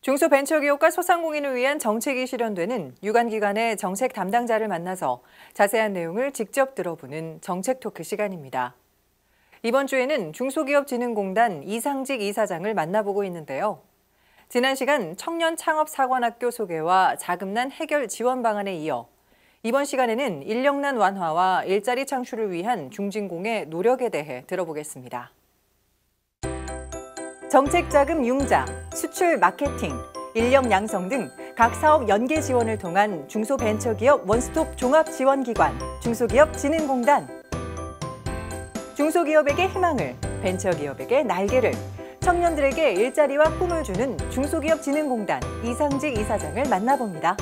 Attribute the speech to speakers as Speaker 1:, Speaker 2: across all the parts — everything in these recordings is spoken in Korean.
Speaker 1: 중소벤처기업과 소상공인을 위한 정책이 실현되는 유관기관의 정책 담당자를 만나서 자세한 내용을 직접 들어보는 정책 토크 시간입니다. 이번 주에는 중소기업진흥공단 이상직 이사장을 만나보고 있는데요. 지난 시간 청년 창업 사관학교 소개와 자금난 해결 지원 방안에 이어 이번 시간에는 인력난 완화와 일자리 창출을 위한 중진공의 노력에 대해 들어보겠습니다. 정책 자금 융자, 수출 마케팅, 인력 양성 등 각 사업 연계 지원을 통한 중소벤처기업 원스톱 종합지원기관 중소기업진흥공단 중소기업에게 희망을, 벤처기업에게 날개를, 청년들에게 일자리와 꿈을 주는 중소기업진흥공단 이상직 이사장을 만나봅니다.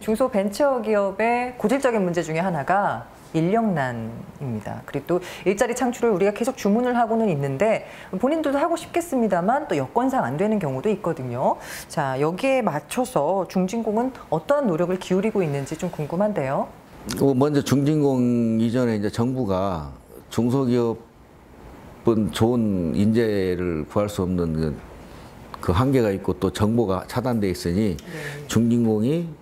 Speaker 1: 중소 벤처 기업의 고질적인 문제 중에 하나가 인력난입니다. 그리고 또 일자리 창출을 우리가 계속 주문을 하고는 있는데 본인들도 하고 싶겠습니다만 또 여건상 안 되는 경우도 있거든요. 자 여기에 맞춰서 중진공은 어떠한 노력을 기울이고 있는지 좀 궁금한데요.
Speaker 2: 어, 먼저 중진공 이전에 이제 정부가 중소기업은 좋은 인재를 구할 수 없는 그, 그 한계가 있고 또 정보가 차단돼 있으니 네. 중진공이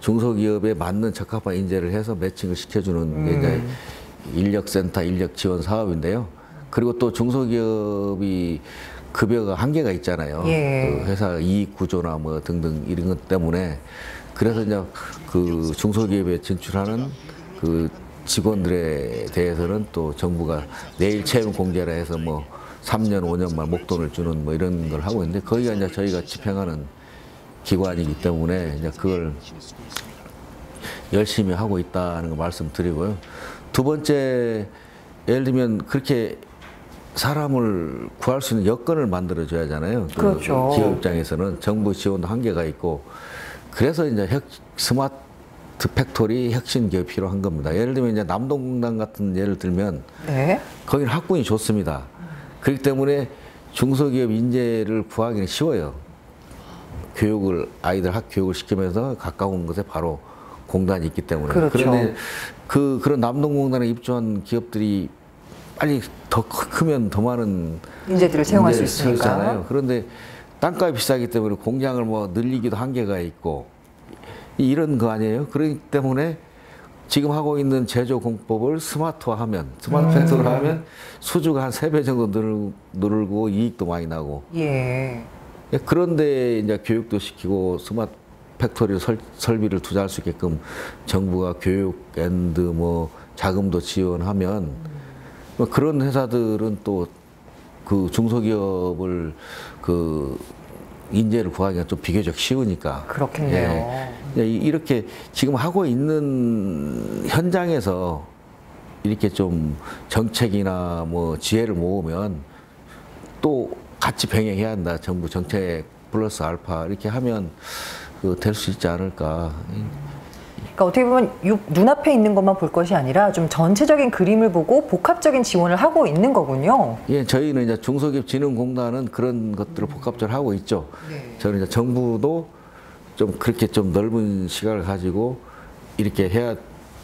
Speaker 2: 중소기업에 맞는 적합한 인재를 해서 매칭을 시켜주는 게 이제 음. 인력센터 인력 지원 사업인데요. 그리고 또 중소기업이 급여가 한계가 있잖아요. 예. 그 회사 이익 구조나 뭐 등등 이런 것 때문에 그래서 이제 그 중소기업에 진출하는 그 직원들에 대해서는 또 정부가 내일 채움 공제라 해서 뭐 3년, 5년만 목돈을 주는 뭐 이런 걸 하고 있는데 거기가 이제 저희가 집행하는 기관이기 때문에 이제 그걸 열심히 하고 있다는 거 말씀드리고요. 두 번째 예를 들면 그렇게 사람을 구할 수 있는 여건을 만들어 줘야 하잖아요. 그
Speaker 1: 그렇죠.
Speaker 2: 기업 입장에서는 정부 지원도 한계가 있고 그래서 이제 혁, smart factory 혁신 기업이 필요한 겁니다. 예를 들면 이제 남동공단 같은 예를 들면 네. 거기는 학군이 좋습니다. 그렇기 때문에 중소기업 인재를 구하기는 쉬워요. 교육을 아이들 학 교육을 시키면서 가까운 곳에 바로 공단이 있기 때문에
Speaker 1: 그렇죠.
Speaker 2: 그런데 그 그런 남동공단에 입주한 기업들이 빨리 더 크면 더 많은
Speaker 1: 인재들을 채용할 수 있으니까
Speaker 2: 그런데 땅값이 비싸기 때문에 공장을 뭐 늘리기도 한계가 있고 이런 거 아니에요. 그렇기 때문에 지금 하고 있는 제조 공법을 스마트화하면 smart factory로 하면 수주가 한 세 배 정도 늘, 늘고 이익도 많이 나고.
Speaker 1: 예.
Speaker 2: 예, 그런데 이제 교육도 시키고 smart factory 설, 설비를 투자할 수 있게끔 정부가 교육 and 뭐 자금도 지원하면 뭐 그런 회사들은 또 그 중소기업을 그 인재를 구하기가 좀 비교적 쉬우니까.
Speaker 1: 그렇겠네요.
Speaker 2: 예. 이렇게 지금 하고 있는 현장에서 이렇게 좀 정책이나 뭐 지혜를 모으면 또 같이 병행해야 한다. 정부 정책 플러스 알파 이렇게 하면 그 될 수 있지 않을까.
Speaker 1: 그러니까 어떻게 보면 눈앞에 있는 것만 볼 것이 아니라 좀 전체적인 그림을 보고 복합적인 지원을 하고 있는 거군요.
Speaker 2: 예, 저희는 이제 중소기업 진흥공단은 그런 것들을 복합적으로 하고 있죠. 네. 저는 이제 정부도 좀 그렇게 좀 넓은 시각을 가지고 이렇게 해야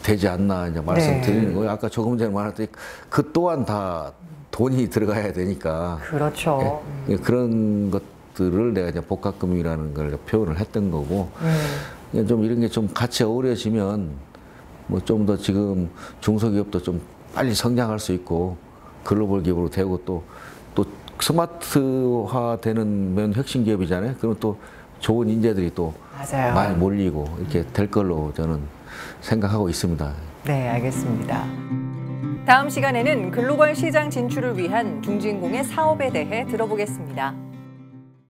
Speaker 2: 되지 않나 이제 말씀드리는 네. 거예요. 아까 조금 전에 말했듯이 그 또한 다 돈이 들어가야 되니까.
Speaker 1: 그렇죠.
Speaker 2: 예, 예, 그런 것들을 내가 이제 복합금융이라는 걸 표현을 했던 거고, 음. 좀 이런 게 좀 같이 어우러지면 뭐 좀 더 지금 중소기업도 좀 빨리 성장할 수 있고 글로벌 기업으로 되고 또 또 스마트화 되는 면 혁신 기업이잖아요. 그럼 또 좋은 인재들이 또 맞아요. 많이 몰리고 이렇게 될 걸로 저는 생각하고 있습니다.
Speaker 1: 네, 알겠습니다. 다음 시간에는 글로벌 시장 진출을 위한 중진공의 사업에 대해 들어보겠습니다.